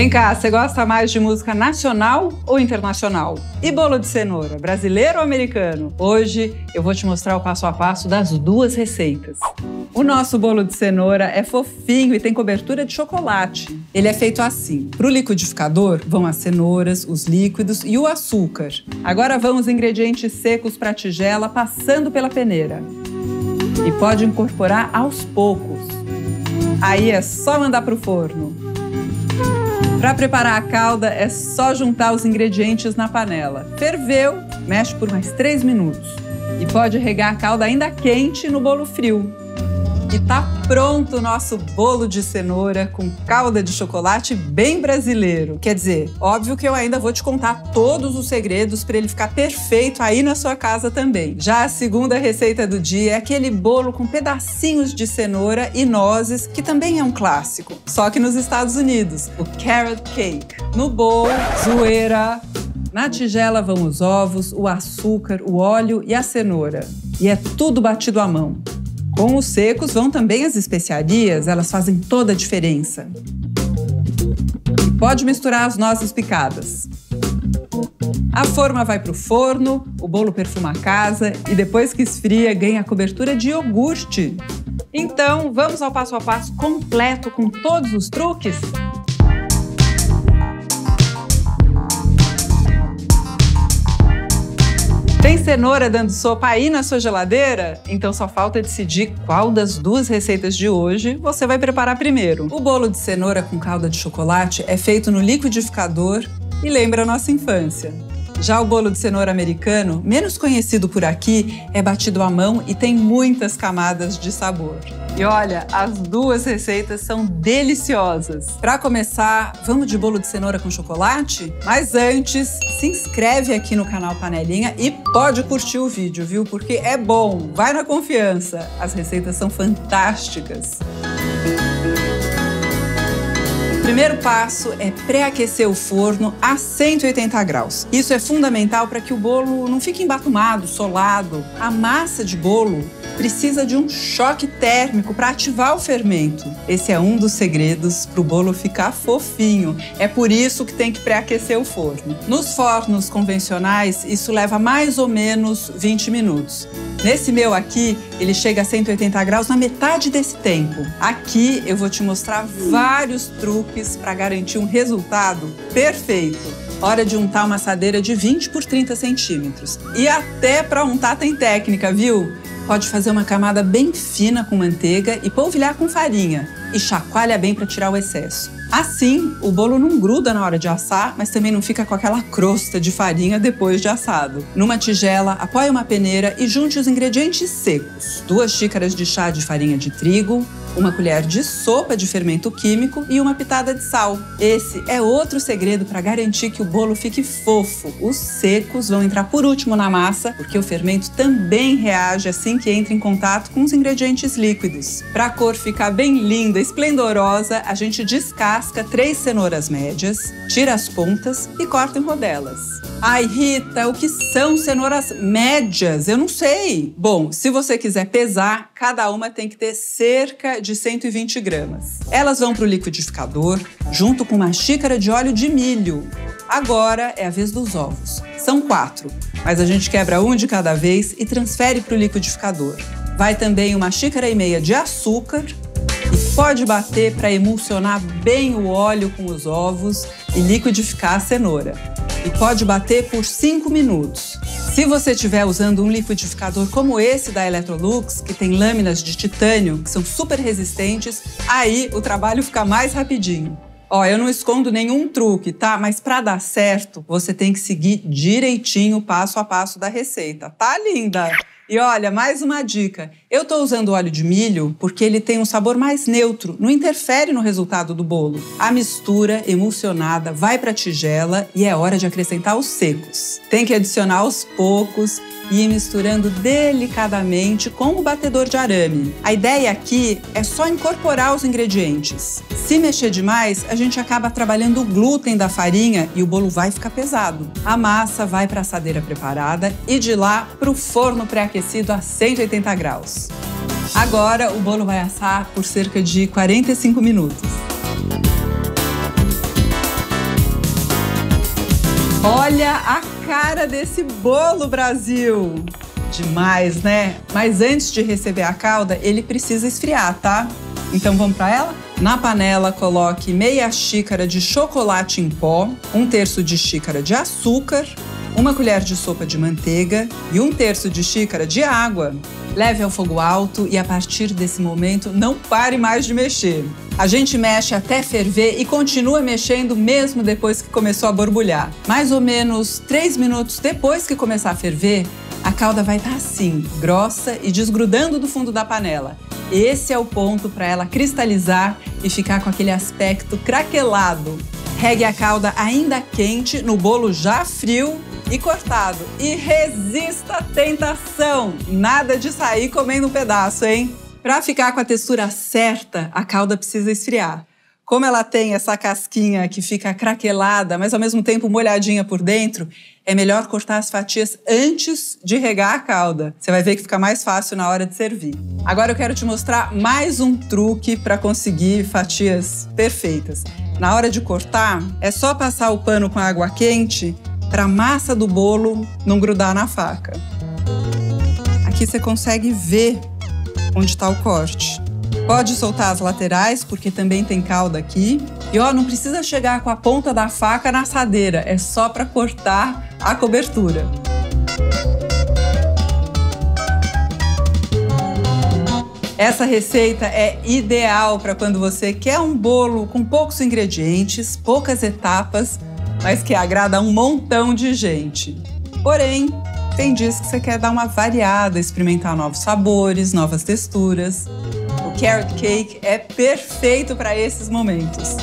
Vem cá, você gosta mais de música nacional ou internacional? E bolo de cenoura, brasileiro ou americano? Hoje eu vou te mostrar o passo a passo das duas receitas. O nosso bolo de cenoura é fofinho e tem cobertura de chocolate. Ele é feito assim: para o liquidificador vão as cenouras, os líquidos e o açúcar. Agora vão os ingredientes secos para a tigela, passando pela peneira. E pode incorporar aos poucos. Aí é só mandar para o forno. Para preparar a calda, é só juntar os ingredientes na panela. Ferveu, mexe por mais 3 minutos. E pode regar a calda ainda quente no bolo frio. E tá pronto o nosso bolo de cenoura com calda de chocolate bem brasileiro. Quer dizer, óbvio que eu ainda vou te contar todos os segredos para ele ficar perfeito aí na sua casa também. Já a segunda receita do dia é aquele bolo com pedacinhos de cenoura e nozes, que também é um clássico, só que nos Estados Unidos, o carrot cake. No bolo, zoeira, na tigela vão os ovos, o açúcar, o óleo e a cenoura. E é tudo batido à mão. Com os secos vão também as especiarias, elas fazem toda a diferença. E pode misturar as nozes picadas. A forma vai para o forno, o bolo perfuma a casa e depois que esfria ganha a cobertura de iogurte. Então, vamos ao passo a passo completo com todos os truques? Cenoura dando sopa aí na sua geladeira? Então só falta decidir qual das duas receitas de hoje você vai preparar primeiro. O bolo de cenoura com calda de chocolate é feito no liquidificador e lembra a nossa infância. Já o bolo de cenoura americano, menos conhecido por aqui, é batido à mão e tem muitas camadas de sabor. E olha, as duas receitas são deliciosas. Para começar, vamos de bolo de cenoura com chocolate? Mas antes, se inscreve aqui no canal Panelinha e pode curtir o vídeo, viu? Porque é bom, vai na confiança. As receitas são fantásticas primeiro passo é pré-aquecer o forno a 180 graus. Isso é fundamental para que o bolo não fique embatumado, solado. A massa de bolo precisa de um choque térmico para ativar o fermento. Esse é um dos segredos para o bolo ficar fofinho. É por isso que tem que pré-aquecer o forno. Nos fornos convencionais, isso leva mais ou menos 20 minutos. Nesse meu aqui, ele chega a 180 graus na metade desse tempo. Aqui eu vou te mostrar vários truques para garantir um resultado perfeito. Hora de untar uma assadeira de 20 por 30 centímetros. E até para untar tem técnica, viu? Pode fazer uma camada bem fina com manteiga e polvilhar com farinha. E chacoalha bem para tirar o excesso. Assim, o bolo não gruda na hora de assar, mas também não fica com aquela crosta de farinha depois de assado. Numa tigela, apoie uma peneira e junte os ingredientes secos: duas xícaras de chá de farinha de trigo, uma colher de sopa de fermento químico e uma pitada de sal. Esse é outro segredo para garantir que o bolo fique fofo. Os secos vão entrar por último na massa, porque o fermento também reage assim que entra em contato com os ingredientes líquidos. Para a cor ficar bem linda, esplendorosa, a gente descasca descasca três cenouras médias, tira as pontas e corta em rodelas. Ai, Rita, o que são cenouras médias? Eu não sei. Bom, se você quiser pesar, cada uma tem que ter cerca de 120 gramas. Elas vão para o liquidificador junto com uma xícara de óleo de milho. Agora é a vez dos ovos. São quatro, mas a gente quebra um de cada vez e transfere para o liquidificador. Vai também uma xícara e meia de açúcar pode bater para emulsionar bem o óleo com os ovos e liquidificar a cenoura. E pode bater por 5 minutos. Se você estiver usando um liquidificador como esse da Electrolux, que tem lâminas de titânio que são super resistentes, aí o trabalho fica mais rapidinho. Ó, eu não escondo nenhum truque, tá? Mas para dar certo, você tem que seguir direitinho o passo a passo da receita. Tá linda? E olha, mais uma dica. Eu estou usando óleo de milho porque ele tem um sabor mais neutro, não interfere no resultado do bolo. A mistura emulsionada vai para a tigela e é hora de acrescentar os secos. Tem que adicionar aos poucos e ir misturando delicadamente com o batedor de arame. A ideia aqui é só incorporar os ingredientes. Se mexer demais, a gente acaba trabalhando o glúten da farinha e o bolo vai ficar pesado. A massa vai para a assadeira preparada e de lá para o forno pré-aquecido a 180 graus. Agora o bolo vai assar por cerca de 45 minutos. Olha a cara desse bolo, Brasil! Demais, né? Mas antes de receber a calda, ele precisa esfriar, tá? Então vamos para ela? Na panela, coloque meia xícara de chocolate em pó, um terço de xícara de açúcar, uma colher de sopa de manteiga e um terço de xícara de água. Leve ao fogo alto e a partir desse momento não pare mais de mexer. A gente mexe até ferver e continua mexendo mesmo depois que começou a borbulhar. Mais ou menos 3 minutos depois que começar a ferver, a calda vai estar tá assim, grossa e desgrudando do fundo da panela. Esse é o ponto para ela cristalizar e ficar com aquele aspecto craquelado. Regue a calda ainda quente no bolo já frio e cortado. E resista à tentação! Nada de sair comendo um pedaço, hein? Para ficar com a textura certa, a calda precisa esfriar. Como ela tem essa casquinha que fica craquelada, mas ao mesmo tempo molhadinha por dentro, é melhor cortar as fatias antes de regar a calda. Você vai ver que fica mais fácil na hora de servir. Agora eu quero te mostrar mais um truque para conseguir fatias perfeitas. Na hora de cortar, é só passar o pano com água quente para a massa do bolo não grudar na faca. Aqui você consegue ver onde está o corte. Pode soltar as laterais, porque também tem calda aqui. E ó, não precisa chegar com a ponta da faca na assadeira, é só para cortar a cobertura. Essa receita é ideal para quando você quer um bolo com poucos ingredientes, poucas etapas, mas que agrada um montão de gente. Porém, tem dias que você quer dar uma variada, experimentar novos sabores, novas texturas. O carrot cake é perfeito para esses momentos.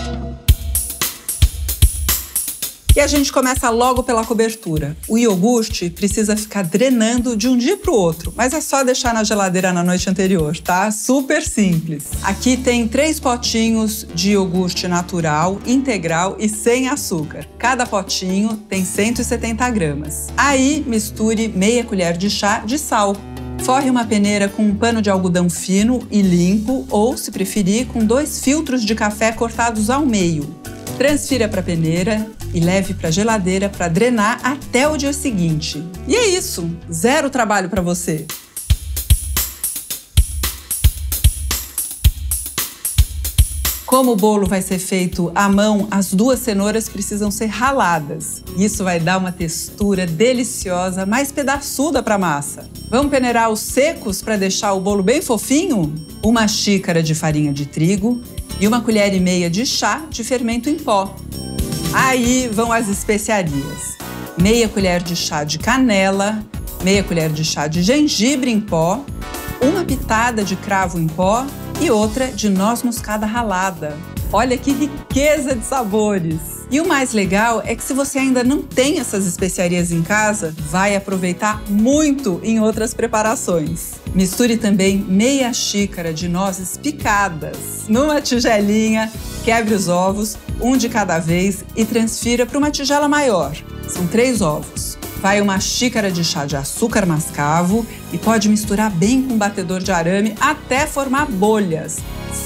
E a gente começa logo pela cobertura. O iogurte precisa ficar drenando de um dia para o outro, mas é só deixar na geladeira na noite anterior, tá? Super simples. Aqui tem três potinhos de iogurte natural, integral e sem açúcar. Cada potinho tem 170 gramas. Aí misture meia colher de chá de sal. Forre uma peneira com um pano de algodão fino e limpo, ou, se preferir, com dois filtros de café cortados ao meio. Transfira para a peneira e leve para a geladeira para drenar até o dia seguinte. E é isso, zero trabalho para você. Como o bolo vai ser feito à mão, as duas cenouras precisam ser raladas. Isso vai dar uma textura deliciosa, mais pedaçuda para a massa. Vamos peneirar os secos para deixar o bolo bem fofinho? Uma xícara de farinha de trigo e uma colher e meia de chá de fermento em pó. Aí vão as especiarias: meia colher de chá de canela, meia colher de chá de gengibre em pó, uma pitada de cravo em pó e outra de noz moscada ralada. Olha que riqueza de sabores! E o mais legal é que se você ainda não tem essas especiarias em casa, vai aproveitar muito em outras preparações. Misture também meia xícara de nozes picadas numa tigelinha, quebre os ovos, um de cada vez e transfira para uma tigela maior. São três ovos. Vai uma xícara de chá de açúcar mascavo e pode misturar bem com um batedor de arame até formar bolhas.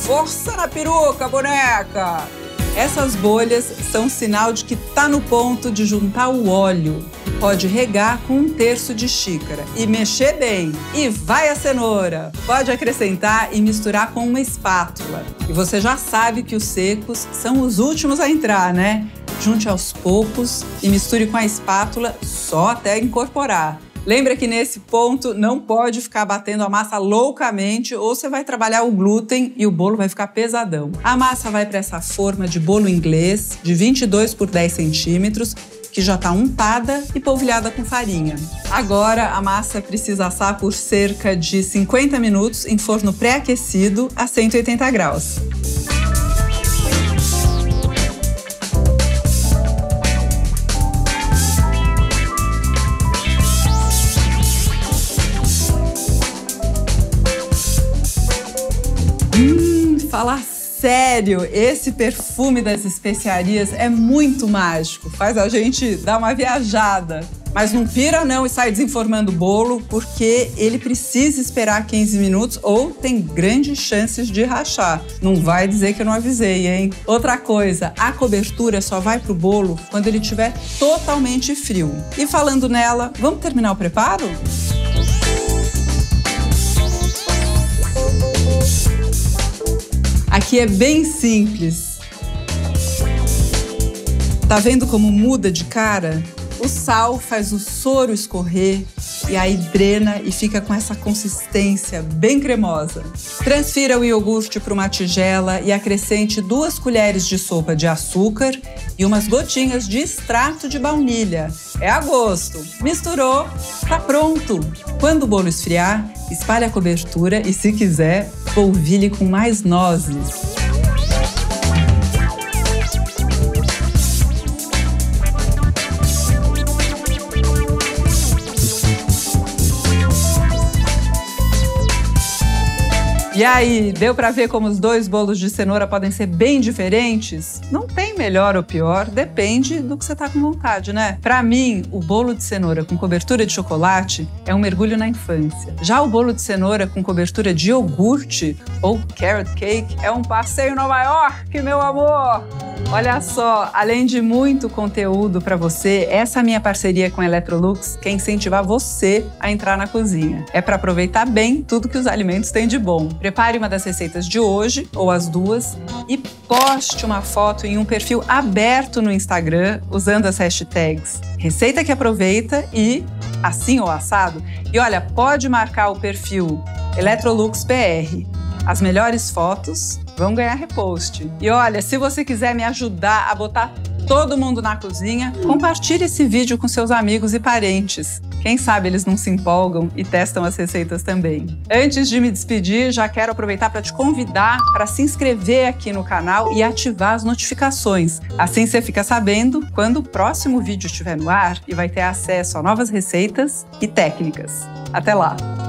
Força na peruca, boneca! Essas bolhas são sinal de que está no ponto de juntar o óleo. Pode regar com um terço de xícara e mexer bem. E vai a cenoura! Pode acrescentar e misturar com uma espátula. E você já sabe que os secos são os últimos a entrar, né? Junte aos poucos e misture com a espátula só até incorporar. Lembra que nesse ponto não pode ficar batendo a massa loucamente ou você vai trabalhar o glúten e o bolo vai ficar pesadão. A massa vai para essa forma de bolo inglês de 22 por 10 centímetros que já está untada e polvilhada com farinha. Agora a massa precisa assar por cerca de 50 minutos em forno pré-aquecido a 180 graus. falar sério, esse perfume das especiarias é muito mágico, faz a gente dar uma viajada. Mas não pira não e sai desinformando o bolo, porque ele precisa esperar 15 minutos ou tem grandes chances de rachar. Não vai dizer que eu não avisei, hein? Outra coisa, a cobertura só vai pro bolo quando ele estiver totalmente frio. E falando nela, vamos terminar o preparo? Aqui é bem simples. Tá vendo como muda de cara? O sal faz o soro escorrer e aí drena e fica com essa consistência bem cremosa. Transfira o iogurte para uma tigela e acrescente duas colheres de sopa de açúcar e umas gotinhas de extrato de baunilha. É a gosto. Misturou, tá pronto. Quando o bolo esfriar, espalhe a cobertura e, se quiser, polvilhe com mais nozes. E aí, deu para ver como os dois bolos de cenoura podem ser bem diferentes? Não tem melhor ou pior, depende do que você tá com vontade, né? Para mim, o bolo de cenoura com cobertura de chocolate é um mergulho na infância. Já o bolo de cenoura com cobertura de iogurte ou carrot cake é um passeio em Nova York, meu amor! Olha só, além de muito conteúdo para você, essa minha parceria com a Electrolux quer incentivar você a entrar na cozinha. É para aproveitar bem tudo que os alimentos têm de bom. Prepare uma das receitas de hoje ou as duas e poste uma foto em um perfil aberto no Instagram usando as hashtags Receita que aproveita e assim ou assado. E olha, pode marcar o perfil ElectroluxPR. As melhores fotos vão ganhar repost. E olha, se você quiser me ajudar a botar todo mundo na cozinha, compartilhe esse vídeo com seus amigos e parentes. Quem sabe eles não se empolgam e testam as receitas também. Antes de me despedir, já quero aproveitar para te convidar para se inscrever aqui no canal e ativar as notificações. Assim você fica sabendo quando o próximo vídeo estiver no ar e vai ter acesso a novas receitas e técnicas. Até lá!